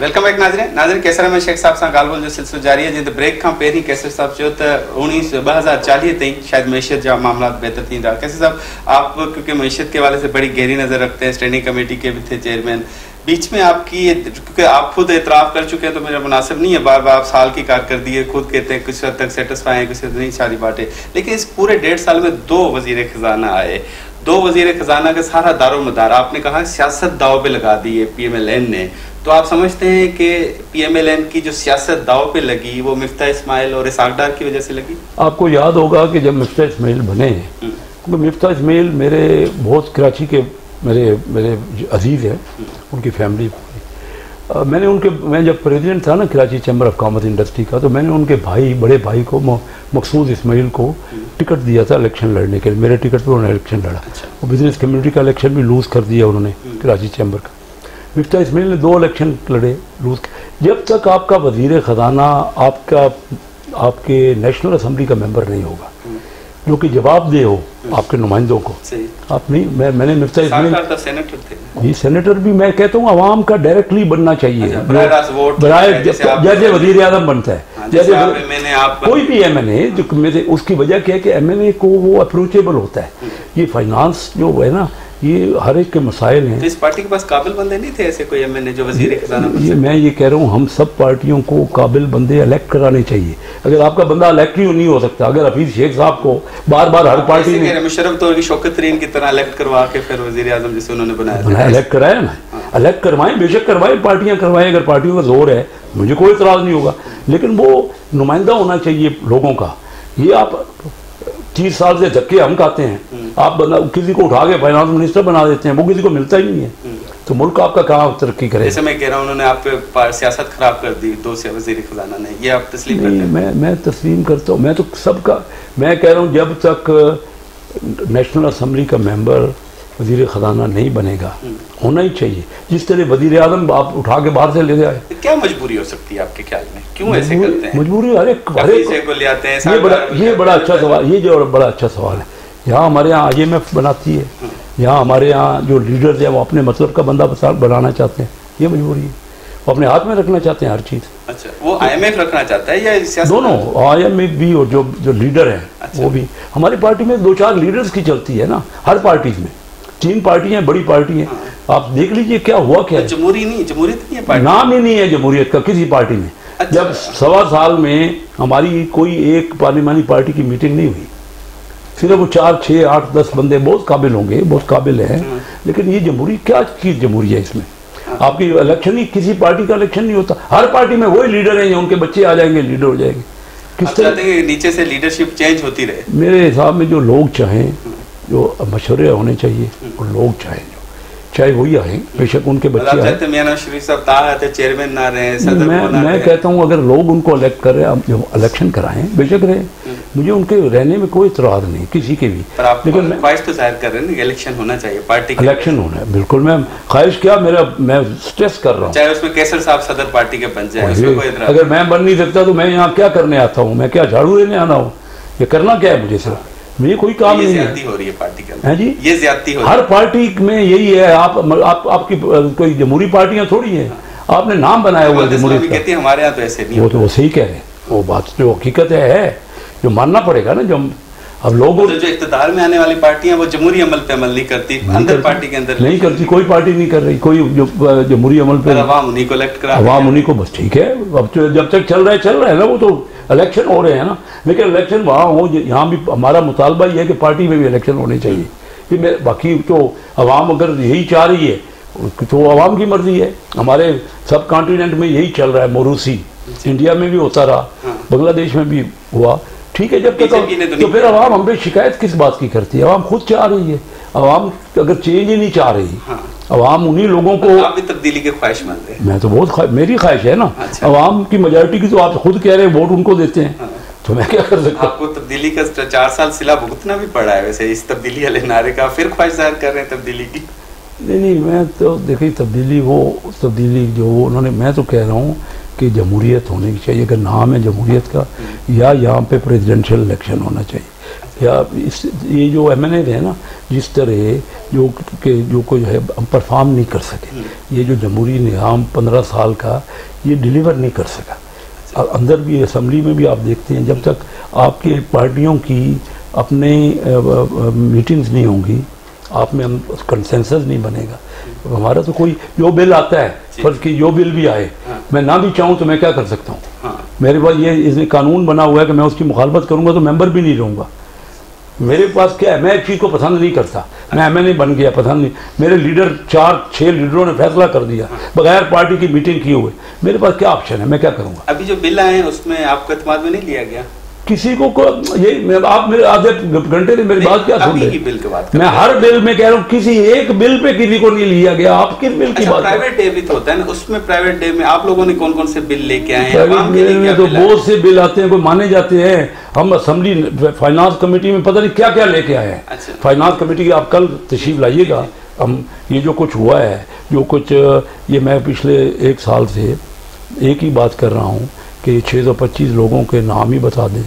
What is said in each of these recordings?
Welcome back नाज़रीन नाज़रीन केसर में शेख साहब सां ॻाल्हि सिलसिलो जारी आहे जीअं ब्रेक खां पहिरीं केसर साहब चयो त उणिवीह ॿ हज़ार चालीह ताईं शायदि मीशत जा मामला बेहतर थींदा केसर साहब आप, क्योंकि मीशत के वाले से बड़ी गहरी नज़र रखते हैं स्टैंडिंग कमेटी के भी थे चेयरमैन बीच में आपकी क्योंकि आप खुद एतराफ़ कर चुके हैं तो मेरा मुनासिब नहीं है बार बार आप साल की कारकर्दगी है, खुद कहते हैं, कुछ हद तक सेटिस्फाई हैं, कुछ हद नहीं, सारी बातें। लेकिन इस पूरे डेढ़ साल में दो वज़ीर ख़जाना आए। दो वज़ीर ख़जाना का सारा दारो मदार आपने कहा सियासत दाव पे लगा दी है पी एम एल एन ने। तो आप समझते हैं कि पी एम एल एन की जो सियासत दाव पे लगी वो मिफ्ता इस्माइल और इसाकडार की वजह से लगी? आपको याद होगा कि जब मिफ्ता इस्माइल बने तो मिफ्ता इस्माइल मेरे बहुत कराची के मेरे मेरे अज़ीज़ हैं उनकी फैमिली। मैंने उनके मैं जब प्रेसिडेंट था ना Karachi chamber of commerce industry का तो मैंने उनके भाई बड़े भाई को मकसूद इसमाइल को टिकट दिया था इलेक्शन लड़ने के लिए। मेरे टिकट पर उन्होंने इलेक्शन लड़ा। अच्छा। वो बिज़नेस कम्युनिटी का इलेक्शन भी लूज़ कर दिया उन्होंने कराची चैम्बर का। मिफ्ता इसमाइल ने दो इलेक्शन लड़े लूज जब तक आपका वज़ीर ख़जाना आपका आपके नेशनल असम्बली का मेंबर नहीं होगा जो कि जवाब दे हो आपके नुमाइंदों को। आप नहीं मैं मैंने मिफ्ता इसमाइल जी सेनेटर भी मैं कहता हूँ आवाम का डायरेक्टली बनना चाहिए। अच्छा, जैसे वज़ीर आज़म बनता है हाँ, जैसे कोई भी एम एन ए जो उसकी वजह क्या है कि एम एन ए को वो अप्रोचेबल होता है। हम्म। ये फाइनेंस जो है ना ये हर एक के मसाइल हैं। तो इस पार्टी के पास काबिल बंदे नहीं थे ऐसे कोई एमएनए जो वज़ीर खजाना ये मैं ये कह रहा हूँ हम सब पार्टियों को काबिल बंदे इलेक्ट कराने चाहिए। अगर आपका बंदा इलेक्ट ही नहीं हो सकता अगर हफीज शेख साहब को बार बार हर पार्टी ने मुशरफ तो शौकत तरीन की तरह इलेक्ट करवा के फिर वजी आज़म जिसे उन्होंने बनाया इलेक्ट कराया ना। इलेक्ट हाँ। करवाएँ बेशक करवाएँ पार्टियाँ करवाएँ अगर पार्टियों का ज़ोर है मुझे कोई इतराज नहीं होगा। लेकिन वो नुमाइंदा होना चाहिए लोगों का। ये आप तीस साल से धक्के हम खाते हैं। हम्म। आप बना किसी को उठा के फाइनेंस मिनिस्टर बना देते हैं वो किसी को मिलता ही नहीं है। हम्म। तो मुल्क आपका कहाँ तरक्की करे? जैसे मैं कह रहा हूँ उन्होंने आप पे सियासत खराब कर दी दो से वज़ीर खजाना ने ये आप तस्लीम करते हैं। मैं मैं तस्लीम करता हूँ। मैं तो सबका मैं कह रहा हूँ जब तक नेशनल असम्बली का मेंबर वज़ीर ख़जाना नहीं बनेगा होना ही चाहिए। जिस तरह वज़ीर आज़म आप उठा के बाहर से ले जाए क्या मजबूरी हो सकती है आपके ख्याल में? क्यों ऐसे करते हैं? मजबूरी एक हर को ले आते हैं ये बड़ा ये बड़ा अच्छा सवाल ये जो बड़ा अच्छा सवाल है। यहाँ हमारे यहाँ आई एम एफ़ बनाती है। हम्म। यहाँ हमारे यहाँ जो लीडर्स हैं वो अपने मतलब का बंदा बनाना चाहते हैं। ये मजबूरी है। वो अपने हाथ में रखना चाहते हैं हर चीज़। अच्छा वो आईएमएफ रखना चाहता है या दोनों आईएमएफ भी और जो जो लीडर हैं अच्छा। वो भी। हमारी पार्टी में दो चार लीडर्स की चलती है ना हर पार्टी में। तीन पार्टियाँ बड़ी पार्टी हैं। हाँ। आप देख लीजिए क्या हुआ क्या जमहूरी नहीं जमहूरियत नहीं है पार्टी? नाम ही नहीं है जमहूरियत का किसी पार्टी में। अच्छा। जब सवा साल में हमारी कोई एक पार्लिमानी पार्टी की मीटिंग नहीं हुई सिर्फ़ वो चार छः आठ दस बंदे बहुत काबिल होंगे बहुत काबिल हैं। लेकिन ये जमहूरी क्या चीज़ जमहूरी है इसमें। आपकी इलेक्शन ही किसी पार्टी का इलेक्शन नहीं होता हर पार्टी में वही लीडर हैं उनके बच्चे आ जाएँगे लीडर हो जाएँगे किस तरह नीचे से लीडरशिप चेंज होती रहे मेरे हिसाब में जो लोग चाहें जो मशवरे होने चाहिए और लोग चाहें जो चाहे वही आए बेशक उनके बच्चे आए। चेयरमैन ना रहे मैं मैं रहे। कहता हूँ अगर लोग उनको इलेक्ट कर रहे हैं इलेक्शन कराएँ बेशक रहे। हम्म। मुझे उनके रहने में कोई इतराज नहीं किसी के भी। लेकिन ख्वाहिश तो ज़ाहिर कर रहे हैं इलेक्शन होना चाहिए पार्टी इलेक्शन होना है बिल्कुल। मैं ख्वाहिश क्या मेरा मैं स्ट्रेस कर रहा हूँ। चाहे उसमें केसर साहब सदर पार्टी के बन जाए अगर मैं बन नहीं सकता तो मैं यहाँ क्या करने आता हूँ? मैं क्या झाड़ू देने आना हूँ? ये करना क्या है मुझे सिर्फ़? ये कोई काम ये नहीं है। हो रही है पार्टी है जी? ये ज़्यादा हो हर पार्टी में यही है आप आप आपकी कोई जमहूरी पार्टियाँ थोड़ी है। आपने नाम बनाया हुआ जमहूरी हमारे यहाँ तो ऐसे नहीं वो तो वो सही कह रहे हैं। वो बात जो हकीकत है जो मानना पड़ेगा ना जो अब लोग तो जो इकतदार में आने वाली पार्टियाँ वो जमहूरी अमल पे अमल नहीं करती नहीं अंदर करती, पार्टी के अंदर नहीं करती कोई पार्टी नहीं कर रही कोई जो जमहूरी अमल पे अवाम उन्हीं को इलेक्ट करा अवाम उन्हीं को बस ठीक है अब तो जब तक चल रहा है चल रहा है ना वो तो इलेक्शन हो रहे हैं ना। लेकिन इलेक्शन वहाँ हो यहाँ भी हमारा मुतालबा ये है कि पार्टी में भी इलेक्शन होने चाहिए। कि बाकी तो अवाम अगर यही चाह रही है तो अवाम की मर्ज़ी है। हमारे सब कॉन्टिनेंट में यही चल रहा है मोरूसी इंडिया में भी होता रहा हाँ। बांग्लादेश में भी हुआ। ठीक है जब तक तो, तो फिर अवाम हम पे शिकायत किस बात की करती है? अवाम खुद चाह रही है। अवाम अगर चेंज ही नहीं चाह रही। हाँ। अवाम उन्हीं लोगों को आप भी तब्दीली के ख्वाहिशमंद हैं। मैं तो बहुत मेरी ख्वाहिश है ना। अच्छा। अवाम की मेजोरिटी की तो आप खुद कह रहे हैं वोट उनको देते हैं। हाँ। तो मैं क्या कर सकता आपको तब्दीली का चार साल सिला भुगतना भी पड़ा है वैसे इस तब्दीली वाले नारे का। फिर ख्वाहिश ज़ाहिर कर रहे हैं तब्दीली की। नहीं नहीं मैं तो देखिए तब्दीली वो तब्दीली जो उन्होंने मैं तो कह रहा हूँ कि जमहूरियत होनी चाहिए। अगर नाम है जमहूरियत का, या यहाँ पे प्रेसिडेंशियल इलेक्शन होना चाहिए। या इस, ये जो एम एन है ना, जिस तरह जो कि, जो कोई है, हम परफॉर्म नहीं कर सके। ये जो जमहूरी निज़ाम पंद्रह साल का, ये डिलीवर नहीं कर सका। और अंदर भी असम्बली में भी आप देखते हैं, जब तक आपके पार्टियों की अपने मीटिंग्स नहीं होंगी आप में कंसेंसस नहीं बनेगा। तो हमारा तो कोई जो बिल आता है फ़र्ज़ की जो बिल भी आए। हाँ। मैं ना भी चाहूँ तो मैं क्या कर सकता हूँ? हाँ। मेरे पास ये इसने कानून बना हुआ है कि मैं उसकी मुखालफत करूँगा तो मेंबर भी नहीं रहूँगा। मेरे पास क्या है? मैं एक चीज़ को पसंद नहीं करता। मैं एम नहीं बन गया पसंद नहीं। मेरे लीडर चार छः लीडरों ने फैसला कर दिया। बगैर पार्टी की मीटिंग किए हुए। मेरे पास क्या ऑप्शन है? मैं क्या करूँगा? अभी जो बिल आए हैं उसमें आपको एतमाद में नहीं लिया गया? किसी को, को ये आप मेरे आधे घंटे से मेरी बात क्या सुन रहे बिल की बात मैं हर बिल में कह रहा हूँ किसी एक बिल पे किसी को नहीं लिया गया। आप किस बिल की अच्छा बात? प्राइवेट डे भी तो होता है ना उसमें प्राइवेट डे में आप लोगों ने कौन कौन से बिल लेके आए हैं? प्राइवेट क्या में तो बहुत से बिल आते हैं कोई माने जाते हैं। हम असम्बली फाइनेंस कमेटी में पता नहीं क्या क्या लेके आए हैं। अच्छा। फाइनेंस कमेटी की आप कल तशरीफ़ लाइएगा। हम ये जो कुछ हुआ है जो कुछ ये मैं पिछले एक साल से एक ही बात कर रहा हूँ। कि 625 लोगों के नाम ही बता दें।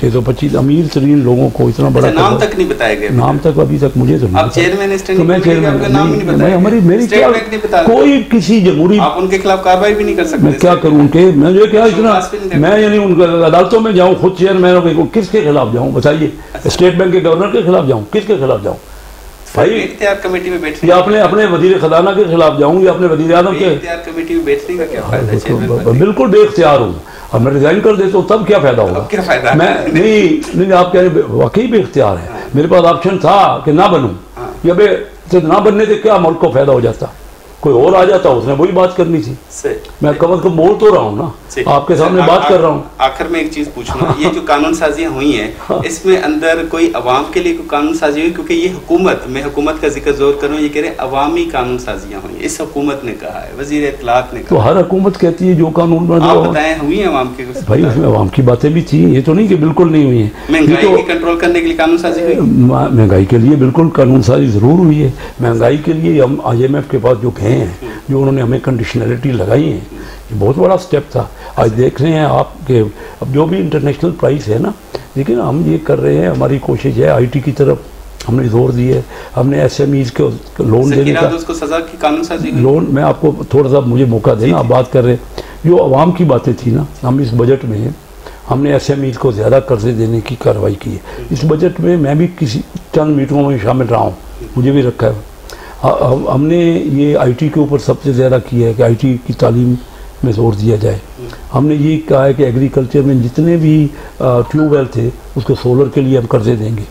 625 अमीर तरीन लोगों को इतना बड़ा अच्छा, नाम तक नहीं बताया गया नाम तक अभी तक मुझे तो आप चेयरमैन तो मैं चेयरमैन हमारी मेरी क्या कोई किसी जमहूरी आप उनके खिलाफ कार्रवाई भी नहीं कर सकते। मैं क्या करूँ उनके मैं जो क्या इतना। मैं यानी उनके अदालतों में जाऊँ खुद चेयरमैन हो किसके खिलाफ जाऊँ? बताइए। स्टेट बैंक के गवर्नर के खिलाफ जाऊँ? किसके खिलाफ जाऊँ? भाई इख्तियार कमेटी में बैठने अपने अपने वज़ीर खजाना के खिलाफ जाऊँगी अपने वज़ीर आज़म के इख्तियार कमेटी में बैठने का क्या फ़ायदा है बिल्कुल बेख्तियार हूँ। अब मैं रिजाइन कर देता हूँ तब क्या फ़ायदा होगा? क्या फ़ायदा? मैं नहीं नहीं आप कह रहे वाकई बेख्तियार है। मेरे पास ऑप्शन था कि ना बनूं। या बे ना बनने से क्या मुल्क को फ़ायदा हो जाता? कोई और आ जाता उसने वही बात करनी थी। मैं कम अज कम बोल तो रहा हूँ ना। आपके सामने आ- बात आ- कर रहा हूँ। आखिर में एक चीज़ पूछूँगा ये जो कानून साजियाँ हुई हैं इसमें अंदर कोई अवाम के लिए कोई कानून साजी हुई? क्योंकि ये हुकूमत मैं हुकूमत का ज़िक्र ज़ोर करूँ ये कह रहे हैं अवामी कानून साजियाँ हुई इस हुकूमत ने कहा है वज़ीर इतलात ने तो हर हुकूमत कहती है जो कानून बना बताएँ हुई है अवाम की भाई उसमें आवाम की बातें भी थी ये तो नहीं कि बिल्कुल नहीं हुई है। महँगाई तो कंट्रोल करने के लिए कानून साजी हुई महँगाई के लिए बिल्कुल कानून साजी ज़रूर हुई है। महँगाई के लिए हम आईएमएफ के पास जो गए हैं जो उन्होंने हमें कंडीशनलिटी लगाई है ये बहुत बड़ा स्टेप था। आज देख रहे हैं आप कि अब जो भी इंटरनेशनल प्राइस है ना लेकिन हम ये कर रहे हैं हमारी कोशिश है आईटी की तरफ़ हमने ज़ोर दिए है हमने एस एम ईज को लोन देने का दोस्त को सजा की कानून साजी लोन मैं आपको थोड़ा सा मुझे मौका देना आप बात कर रहे हैं। जो आवाम की बातें थी ना हम इस बजट में हमने एस एम ईज को ज़्यादा कर्जे देने की कार्रवाई की है। इस बजट में मैं भी किसी चंद मीटिंगों में शामिल रहा हूँ मुझे भी रखा ह- हम- हमने ये आईटी के ऊपर सबसे ज़्यादा किया है कि आईटी की तालीम में ज़ोर दिया जाए। हमने ये कहा है कि एग्रीकल्चर में जितने भी ट्यूबवेल थे उसको सोलर के लिए हम कर्जे देंगे।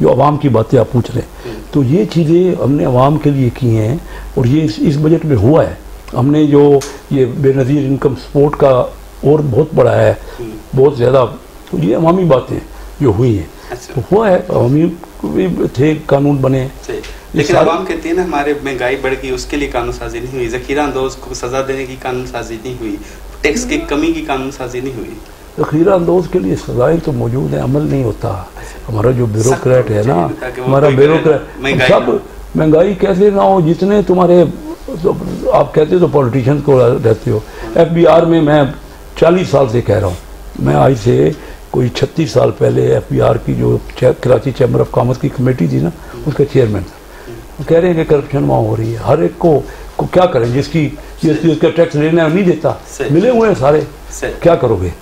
जो आवाम की बातें आप पूछ रहे हैं। तो ये चीज़ें हमने आवाम के लिए की हैं और ये इस, इस बजट में हुआ है। हमने जो ये बेनज़ीर इनकम सपोर्ट का और बहुत बड़ा है बहुत ज़्यादा। तो ये अवामी बातें जो हुई हैं। अच्छा। तो हुआ है अवामी थे कानून बने। लेकिन अवाम कहती है ना हमारे महँगाई बढ़ गई उसके लिए कानून साजी नहीं हुई। जखीरा अंदोज को सजा देने की कानून साजी नहीं हुई। टैक्स की कमी की कानून साजी नहीं हुई। तखीरा अंदोज के लिए सजाएँ तो मौजूद है अमल नहीं होता। हमारा जो ब्यूरोक्रेट है ना हमारा ब्यूरोक्रेट सब महँगाई कैसे ना हो जितने तुम्हारे तो आप कहते हो तो पॉलिटिशियंस को रहते हो। एफ़ बी आर में मैं चालीस साल से कह रहा हूँ। मैं आज से कोई छत्तीस साल पहले एफ़ बी आर की जो कराची चैम्बर ऑफ़ कॉमर्स की कमेटी थी ना उसका चेयरमैन था। कह रहे हैं कि करप्शन वहाँ हो रही है। हर एक को, को क्या करें? जिसकी जिसकी उसका टैक्स लेना है नहीं देता। मिले हुए हैं सारे। क्या करोगे?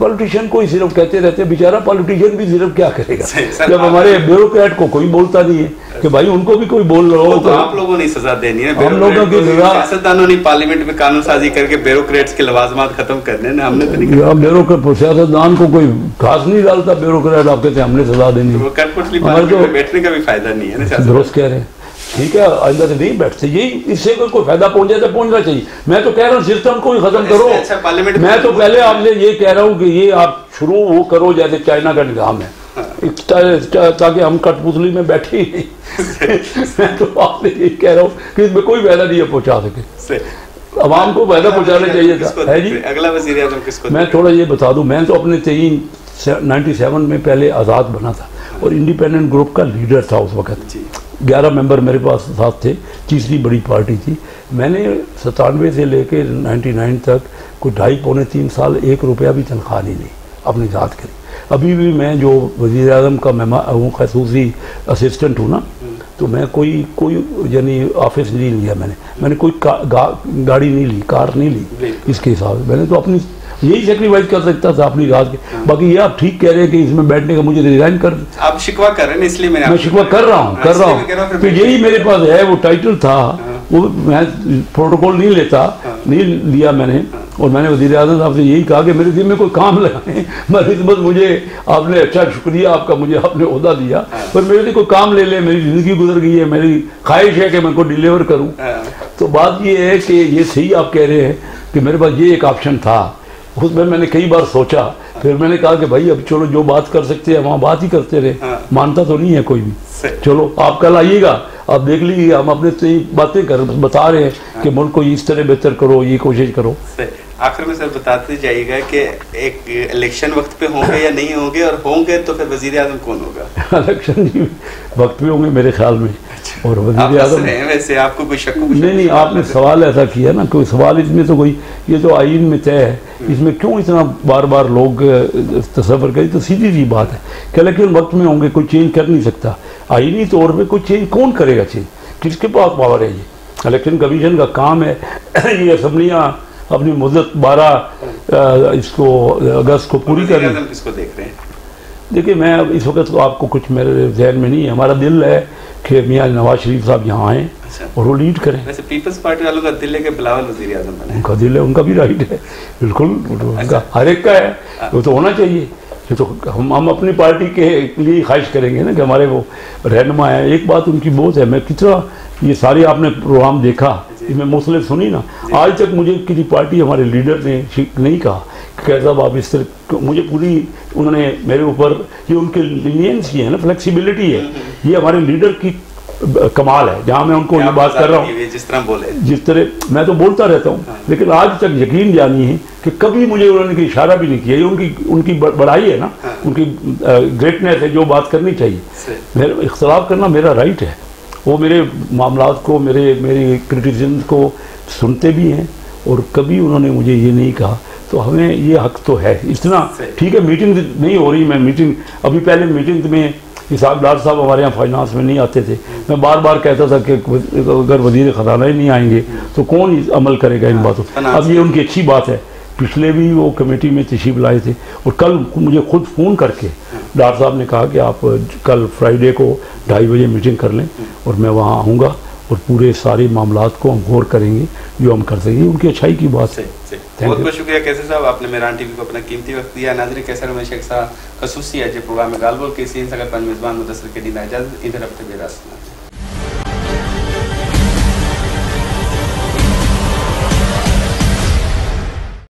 पॉलिटिशियन को ही सिर्फ़ कहते रहते हैं बेचारा पॉलिटिशियन भी सिर्फ़ क्या करेगा? जब हमारे ब्यूरोक्रेट को कोई बोलता नहीं है कि भाई उनको भी कोई बोल रहा हो तो आप लोगों ने सजा देनी है हम लोगों की सियासतदानों ने पार्लियामेंट में कानून साजी करके ब्यूरोक्रेट्स के लवाजमात खत्म करने ना हमने तो नहीं ब्यूरोक्रेट सियासतदान को कोई घास नहीं डालता ब्यूरोक्रेट आप कहते हमने सजा देनी पार्लियामेंट तो- बैठने का भी फ़ायदा नहीं है दुरुस्त कह रहे हैं। ठीक है आइंदा से नहीं बैठते। यही इससे कोई कोई फ़ायदा पहुँच जाए तो पहुँचना चाहिए। मैं तो कह रहा हूँ सिस्टम को ही खत्म करो। अच्छा पार्लियामेंट मैं तो पहले आपने ये कह रहा हूँ कि ये आप शुरू वो करो जैसे चाइना का निज़ाम है। ता- ताकि हम कठपुतली में बैठे ही नहीं। मैं तो आपने ये कह रहा हूँ कि इसमें कोई फ़ायदा नहीं है पहुँचा सके। आवाम को फ़ायदा पहुंचाना चाहिए था। है जी? हैं? अगला वज़ीर किसको मैं थोड़ा ये बता दूँ मैं तो अपने तीन नाइन्टी सेवन में पहले आज़ाद बना था और इंडिपेंडेंट ग्रुप का लीडर था उस वक्त। जी। ग्यारह मेंबर मेरे पास साथ थे तीसरी बड़ी पार्टी थी। मैंने सतानवे से लेके 99 तक कोई ढाई पौने तीन साल एक रुपया भी तनख्वाह नहीं ली अपनी ज़ात के लिए। अभी भी मैं जो वज़ी अजम का मेहमान वो खसूसी असिस्टेंट हूँ ना तो मैं कोई कोई यानी ऑफ़िस नहीं लिया मैंने। मैंने कोई गा, गाड़ी नहीं ली कार नहीं ली इसके हिसाब से। मैंने तो अपनी यही सेक्रीफाइस कर सकता था अपनी रात के। बाकी ये आप ठीक कह रहे हैं कि इसमें बैठने का मुझे रिजाइन कर आप शिकवा कर रहे हैं इसलिए मैंने मैं शिकवा कर रहा हूँ हाँ, कर रहा मैं हूँ। हूँ तो यही मेरे पास है वो टाइटल था वो मैं प्रोटोकॉल नहीं लेता नहीं लिया मैंने और मैंने वज़ीर आज़म साहब से यही कहा कि मेरे दिन में कोई काम लगाए। मेरी बस मुझे आपने अच्छा शुक्रिया आपका मुझे आपने अहदा दिया। पर मेरे लिए कोई काम ले ले मेरी ज़िंदगी गुजर गई है मेरी ख्वाहिश है कि मैं को डिलीवर करूँ। हाँ, तो बात ये है कि ये सही आप कह रहे हैं कि मेरे पास ये एक ऑप्शन था। उसमें मैंने कई बार सोचा फिर मैंने कहा कि भाई अब चलो जो बात कर सकते हैं वहाँ बात ही करते रहे। हाँ। मानता तो नहीं है कोई भी। चलो आप कल आइएगा आप देख लीजिए हम अपने से ही बातें कर बता रहे हैं कि मुल्क को इस तरह बेहतर करो ये कोशिश करो। आखिर में सर बताते जाइएगा कि एक इलेक्शन वक्त पे होंगे या नहीं होंगे और होंगे तो फिर वज़ीर आज़म कौन होगा? इलेक्शन वक्त भी होंगे मेरे ख्याल में और आप वज़ीर आज़म वैसे आपको कोई शक नहीं नहीं आपने सवाल ऐसा किया ना कोई सवाल इसमें तो कोई ये तो आइन में तय है इसमें क्यों इतना बार बार लोग तस्वर करें? तो सीधी सी बात है। कि इलेक्शन वक्त में होंगे कोई चेंज कर नहीं सकता। आइनी तौर पे कोई चेंज कौन करेगा चेंज। किसके पास पावर है ये। इलेक्शन कमीशन का काम है। ये असम्बलियाँ अपनी मुद्दत बारह इसको अगस्त को पूरी करनी। आज़म किसको देख रहे हैं। देखिए मैं अब इस वक्त तो आपको कुछ मेरे जहन में नहीं है। हमारा दिल है कि मियाँ नवाज़ शरीफ साहब यहाँ आएँ अच्छा। और वो लीड करें। वैसे पीपल्स पार्टी वालों का दिल है कि बिलावल वज़ीर आज़म बने। उनका दिल है उनका भी राइट है। बिल्कुल उनका हर एक का है। वो तो होना चाहिए। ये तो हम हम अपनी पार्टी के लिए ख्वाहिश करेंगे ना कि हमारे वो रहनमा है। एक बात उनकी बहुत है मैं कितना ये सारे आपने प्रोग्राम देखा मैं मौसले सुनी ना। आज तक मुझे किसी पार्टी हमारे लीडर ने नहीं कहा कि कैसा साहब आप इस तरह मुझे पूरी उन्होंने मेरे ऊपर ये उनके लिनियंस है ना फ्लेक्सिबिलिटी है। ये हमारे लीडर की कमाल है जहाँ मैं उनको ये बात कर रहा हूँ। जिस तरह बोले। जिस तरह मैं तो बोलता रहता हूँ लेकिन आज तक यकीन जानी है कि कभी मुझे उन्होंने कोई इशारा भी नहीं किया। ये उनकी उनकी बड़ाई है ना उनकी ग्रेटनेस है जो बात करनी चाहिए। मेरा इख्तलाफ करना मेरा राइट है। वो मेरे मामला को मेरे मेरी क्रिटिसिज्म को सुनते भी हैं और कभी उन्होंने मुझे ये नहीं कहा। तो हमें ये हक तो है। इतना ठीक है मीटिंग नहीं हो रही मैं मीटिंग अभी पहले मीटिंग में हिसाब डार साहब हमारे यहाँ फाइनेंस में नहीं आते थे। मैं बार बार कहता था कि अगर वज़ीर खजाना ही नहीं आएँगे तो कौन अमल करेगा इन बातों पर? अब ये उनकी अच्छी बात है। पिछले भी वो कमेटी में तशीफ लाए थे और कल मुझे खुद फ़ोन करके डार साहब ने कहा कि आप कल फ्राइडे को ढाई बजे मीटिंग कर लें और मैं वहाँ आऊँगा। और पूरे सारे मामला को हम गौर करेंगे जो हम कर सकेंगे। उनकी अच्छाई की बात है। बहुत बहुत शुक्रिया कैसे साहब आपने मेरान टीवी को अपना कीमती वक्त दिया। नाजरी कैसर में शेख साहब खसूसी जो प्रोग्राम में गालबोल के सीन सगर पंज मेजबान मुदसर के दिन इजाज़त इधर हफ़्ते बेरास्त